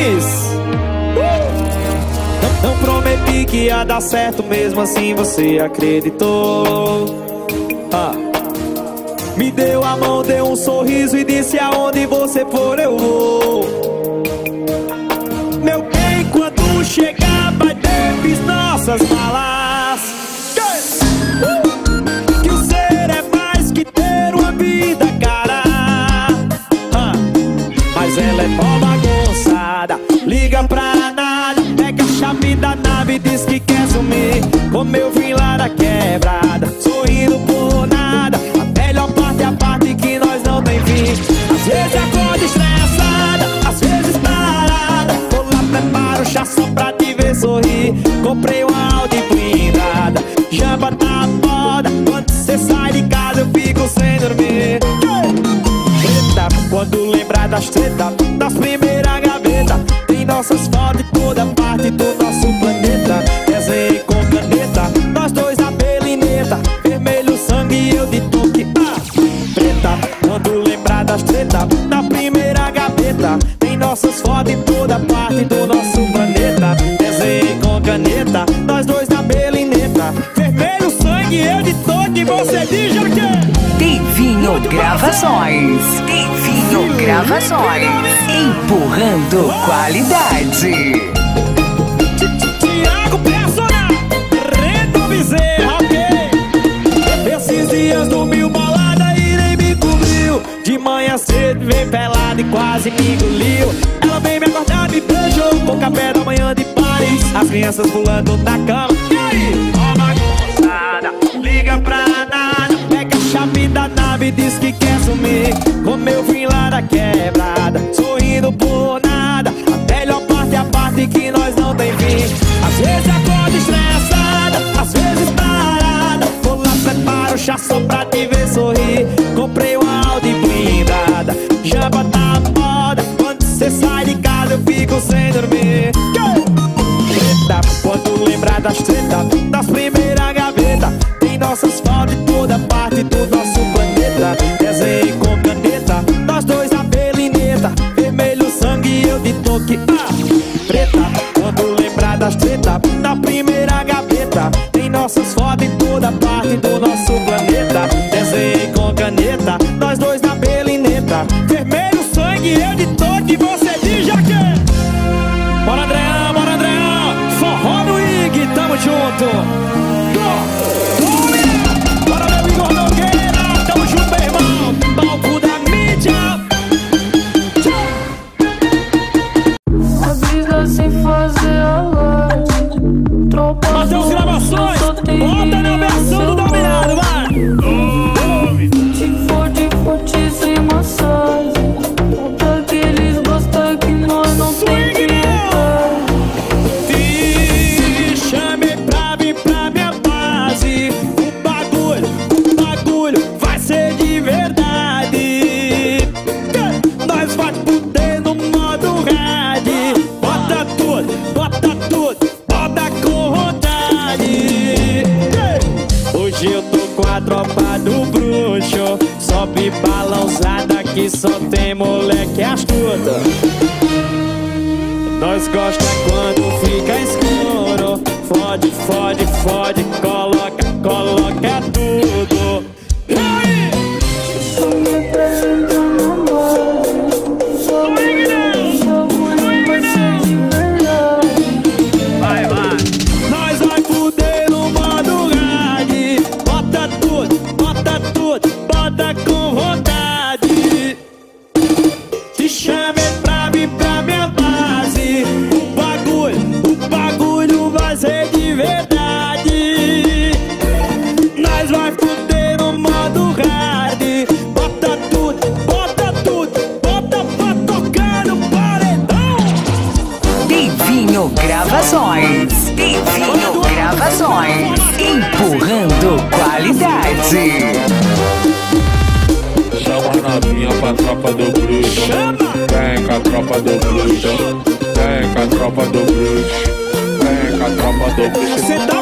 gravações. Não, não prometi que ia dar certo, mesmo assim você acreditou. Ah. Me deu a mão, deu um sorriso e disse aonde você for eu vou. Meu bem, quando chegar, vai ter nossas malas. Sumir. Como eu vim lá da quebrada, sorrindo por nada. A melhor parte é a parte que nós não tem fim. Às vezes acorda estressada, às vezes parada. Tô lá, preparo chá só pra te ver sorrir. Comprei uma Audi blindada, jamba tá foda. Quando cê sai de casa, eu fico sem dormir. Treta, quando lembrar das treta, das primeiras gavetas. Tem nossas fotos Gravações. Divinho Gravações. Empurrando qualidade. Tiago Persona, Reto Bezerra, ok? Esses dias dormiu balada e nem me cobriu. De manhã cedo vem pelada e quase me engoliu. Ela vem me acordar, me beijou com café da manhã de Paris. As crianças pulando na cama. E aí? De toque. Ah, preta, quando lembrar das treta, na primeira gaveta. Tem nossas fotos em toda parte do nosso planeta. Desenhei com caneta, nós dois na belineta. Vermelho, sangue eu de toque. Você já que. Bora, Andréa, bora, Andréa! Forró no IG, tamo junto! Fode, tropa do bruxo. Vem com a tropa do bruxo. Vem com a tropa do bruxo. Vem com a tropa do bruxo.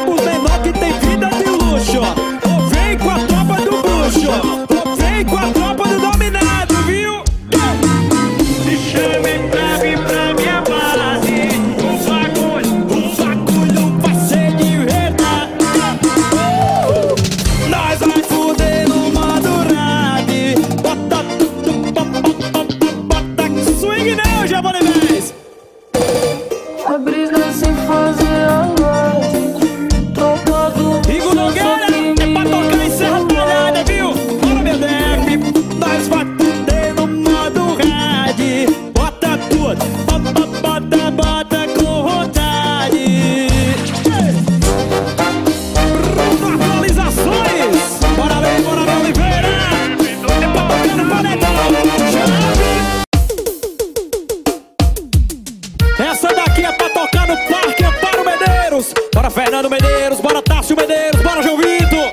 tocar no parque Amparo Medeiros. Bora Fernando Medeiros, bora Tássio Medeiros, bora João Vitor.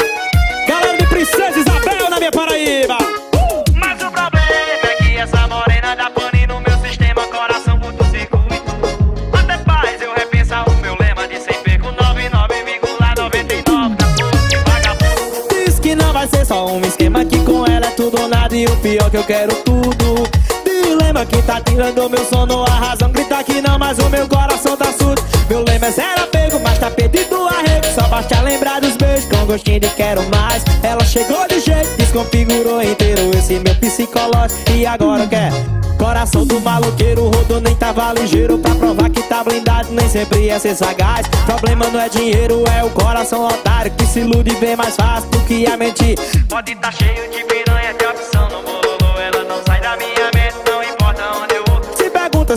Galera de Princesa Isabel na minha Paraíba. Mas o problema é que essa morena dá pane no meu sistema, coração muito circuito. Até faz eu repensar o meu lema de 100 perco 99,99. Diz que não vai ser só um esquema que com ela é tudo ou nada e o pior que eu quero tudo. Que tá tirando meu sono, a razão grita que não, mas o meu coração tá surdo. Meu lema é zero apego, mas tá pedido arrego. Só basta lembrar dos beijos com gostinho de quero mais. Ela chegou de jeito, desconfigurou inteiro esse meu psicológico e agora quer. Coração do maloqueiro, rodou nem tava ligeiro Pra provar que tá blindado, nem sempre ia ser sagaz Problema não é dinheiro, é o coração otário Que se ilude bem mais fácil do que a mentir Pode tá cheio de piranha de opção no bololô,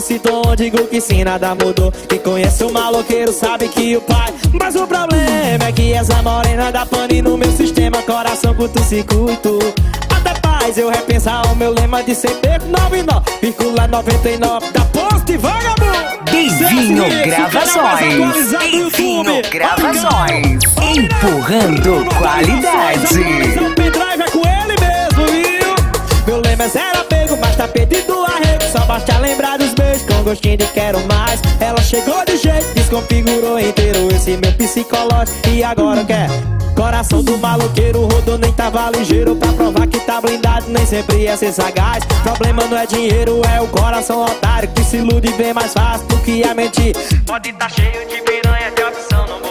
Pergunta se tô digo que sim, nada mudou Quem conhece o maloqueiro sabe que o pai Mas o problema é que essa morena dá pane no meu sistema Coração curto-circuito Até paz eu repensar o meu lema de ser beco 99,99 Da posto e vagabundo Divinho Gravações. Divinho. Gravações. Empurrando qualidade. O pendrive é com ele mesmo, viu? Meu lema é zero apego, mas tá arrego Só basta lembrar dos beijos com gostinho de quero mais. Ela chegou de jeito, desconfigurou inteiro esse meu psicológico. E agora quer Coração do maloqueiro, rodou nem tava ligeiro Pra provar que tá blindado, nem sempre ia ser sagaz. Problema não é dinheiro, é o coração otário Que se ilude bem mais fácil do que a mentir. Pode tá cheio de piranha de opção no bololô,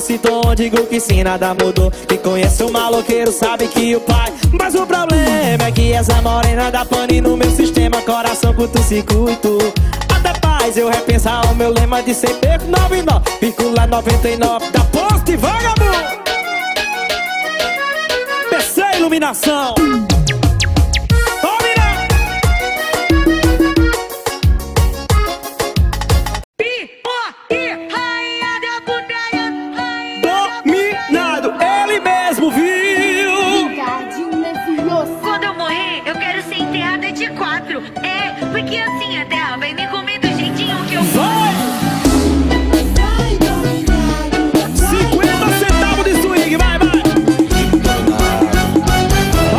Se tô digo que sim, nada mudou. Quem conhece o maloqueiro sabe que o pai. Mas o problema é que essa morena dá pane no meu sistema. Coração curto-circuito. Até paz eu repensar o meu lema de ser beco 99,99 Da posto e vagabundo. PC Iluminação Assim a terra vai me comer do jeitinho que eu! 50 centavos de swing, vai, vai!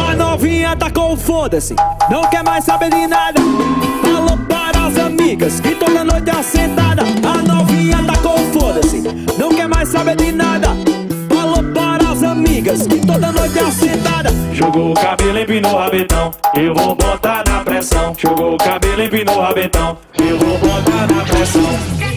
A novinha tá o foda-se, não quer mais saber de nada. Falou para as amigas que toda noite é sentada. A novinha tá com foda-se, não quer mais saber de nada. Falou para as amigas que toda noite é sentada. Jogou o cabelo, empinou o rabetão. Eu vou botar na pressão. Jogou o cabelo, empinou o rabetão. Eu vou botar na pressão.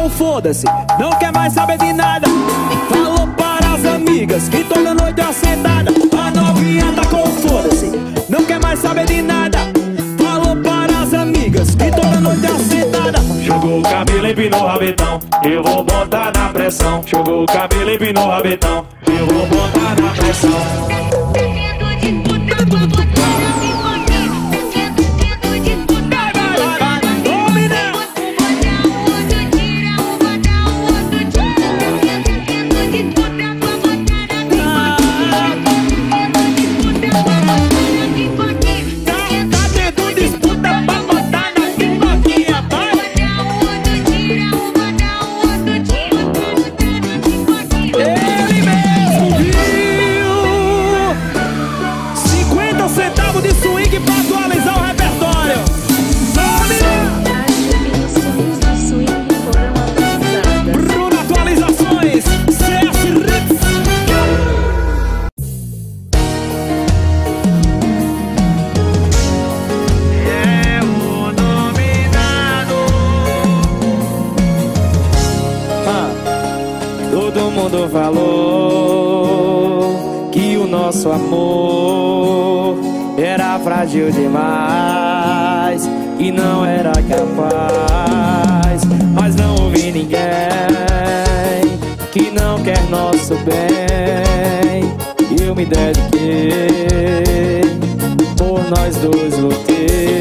Novinha tá com o foda-se Não quer mais saber de nada Falou para as amigas Que toda noite é sentada A novinha tá com foda-se Não quer mais saber de nada Falou para as amigas Que toda noite é sentada Jogou o cabelo, empinou o rabetão. Eu vou botar na pressão. Jogou o cabelo, empinou o rabetão. Eu vou botar na pressão. Mundo falou que o nosso amor era frágil demais e não era capaz. Mas não ouvi ninguém que não quer nosso bem. Eu me dediquei, por nós dois lutei.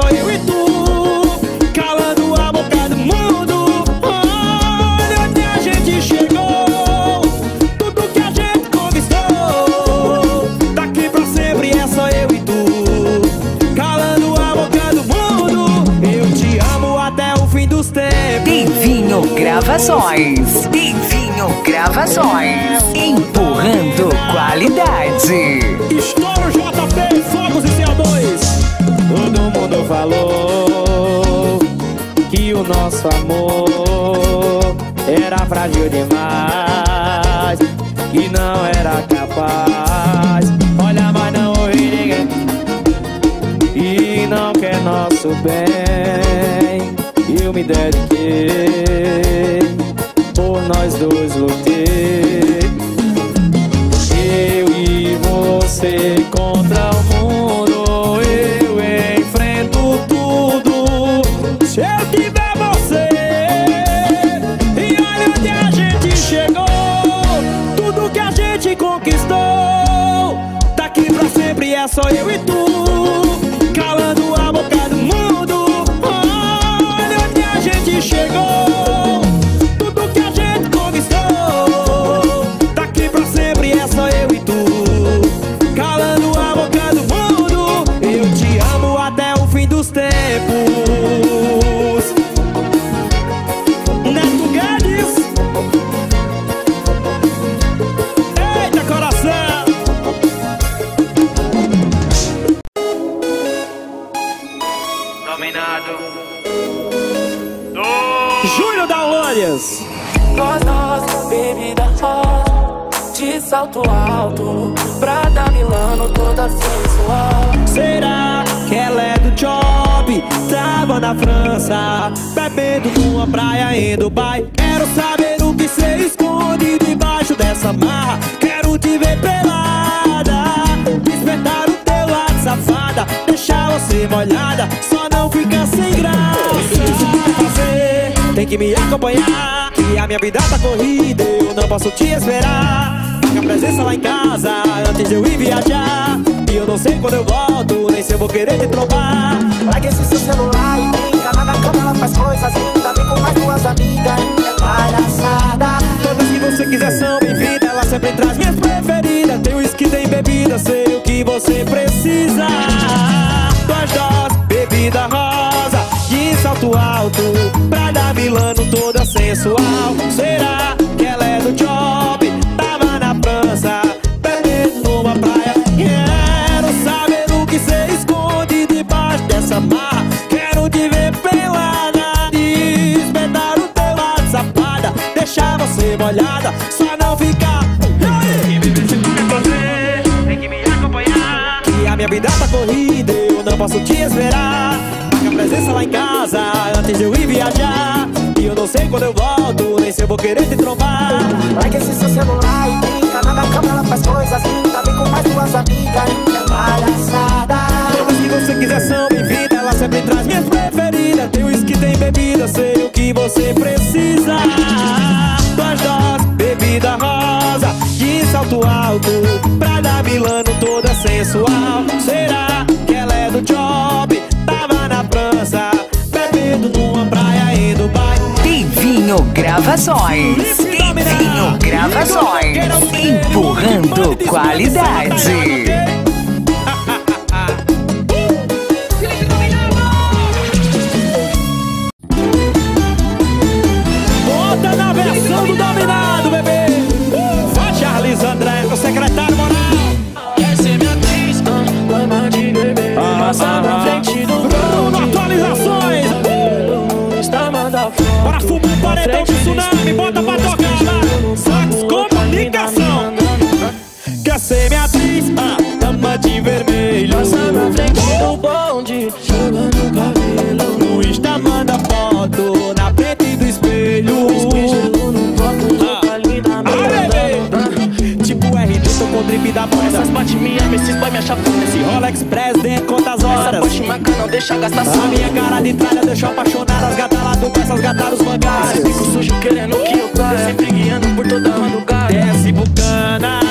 Só eu e tu, calando a boca do mundo. Olha onde a gente chegou, tudo que a gente conquistou, daqui pra sempre é só eu e tu, calando a boca do mundo. Eu te amo até o fim dos tempos. Divinho Gravações. Divinho Gravações. Empurrando qualidade. Estouro nosso amor. Era frágil demais E não era capaz. Olha, mas não ouvi ninguém. E não quer nosso bem. Eu me dediquei Por nós dois lutei só eu e tu, calando a boca do mundo. Olha onde a gente chegou, Salto alto Prada Milano, toda sensual Será que ela é do job? Tava na França, bebendo numa praia em Dubai. Quero saber o que cê esconde debaixo dessa marra. Quero te ver pelada, despertar o teu lado safada, deixar você molhada, só não fica sem graça. Tem que me acompanhar, que a minha vida tá corrida, eu não posso te esperar. Marca presença lá em casa antes de eu ir viajar. E eu não sei quando eu volto, nem se eu vou querer te trombar. Larga esse seu celular e brinca Lá na cama ela faz coisas lindas Vem com mais duas amigas É palhaçada Todas que você quiser são bem-vindas. Ela sempre traz minhas preferidas. Tem uísque, tem bebida, sei o que você precisa. Duas doses, bebida rosa, de salto alto. Será que ela é do job? Tava na França, bebendo numa praia. Quero saber o que cê esconde debaixo dessa marra. Quero te ver pelada, despertar o teu lado safada, deixar você molhada, só não ficar. E viver seguro em você. Tem que me acompanhar. Que a minha vida tá corrida, eu não posso te esperar. Marca presença lá em casa antes de eu ir viajar. Eu não sei quando eu volto, nem se eu vou querer te trombar. Larga esse seu celular e brinca na cama ela faz coisas lindas Vem com mais duas amigas É palhaçada Todas que você quiser são bem-vindas, ela sempre traz minhas preferidas. Tem uísque, tem bebida, sei o que você precisa. Duas doses, bebida rosa, de salto alto. Prada Milano, toda sensual. Será que ela é do job? Gravações. Divinho Gravações. Empurrando qualidade. vem minha atriz, ah, tampa de vermelho. Passa na frente do bonde, joga no cabelo. Luiz tá manda foto na frente do espelho. Espejando no copo, ah. ali na merda. Tipo RD, com drip da banda. Essas bate minha, esses vai me achar puta. Esse Rolex Presidente conta é as horas. Essa puxa maca, não deixa gastar só. A minha cara de tralha deixou apaixonada. As gatas lá do pé, essas gatas dos mangares. Esse sujo querendo que eu caia. Sempre guiando por toda madrugada. Desce bucana.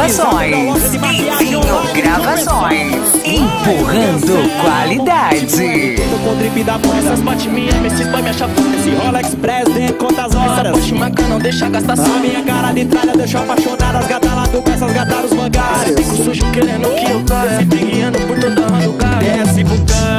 Gravações. Divinho Gravações. Empurrando qualidade. Tô com drip da força Essas bate ama, esses boy me acham foda Esse Rolex Express dentro quantas horas? Puxa maca, não deixa gastar A só minha cara de tralha deixou apaixonada As gatas lá do pé, essas gatas dos bancários Fico sujo querendo que eu caia Sempre guiando por toda madrugada Desce bucana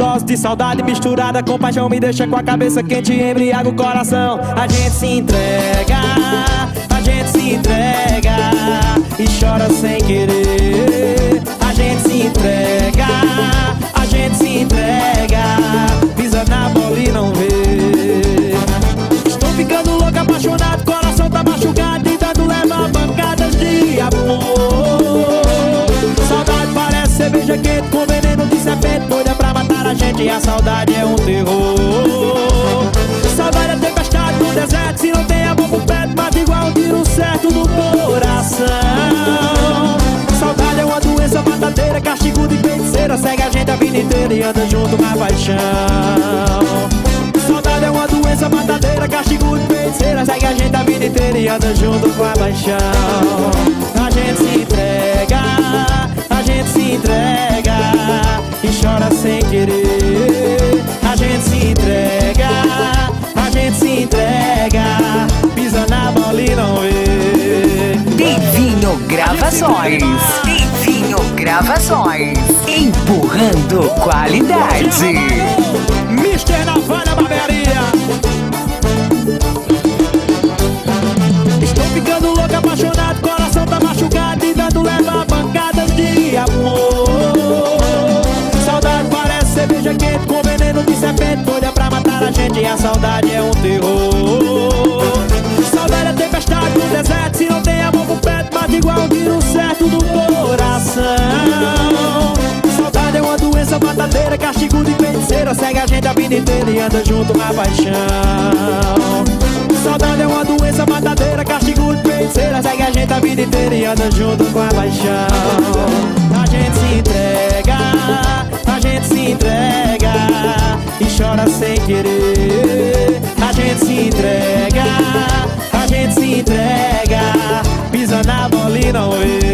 dose de saudade misturada com paixão me deixa com a cabeça quente e embriaga o coração. A gente se entrega, a gente se entrega e chora sem querer. A gente se entrega, a gente se entrega, pisa na bola e não vê. Estou ficando louco, apaixonado, coração tá machucado, tentando levar pancadas de amor. Saudade parece cerveja quente com veneno de serpente, matar a saudade é um terror. Saudade é tempestade no deserto, se não tem amor por perto, mata igual um tiro certo no coração. Saudade é uma doença matadeira, castigo de feiticeira, segue a gente a vida inteira e anda junto na paixão. Saudade é uma doença matadeira, castigo de feiticeira Segue a gente a vida inteira e anda junto com a paixão A gente se entrega, gente se entrega E chora sem querer A gente se entrega, a gente se entrega Pisa na bola e não vê Divinho Gravações. Divinho Gravações. Empurrando qualidade. Mister Navalha Barbearia cerveja quente Com veneno de serpente Doida pra matar a gente a saudade é um terror. Saudade é tempestade no deserto Se não tem amor por perto Mata igual um tiro certo no coração. Saudade é uma doença matadeira, castigo de feiticeira Segue a gente a vida inteira e anda junto na paixão. Saudade é uma doença matadeira, castigo de feiticeira Segue a gente a vida inteira e anda junto com a paixão chora sem querer. A gente se entrega, a gente se entrega, pisa na bola e não vê.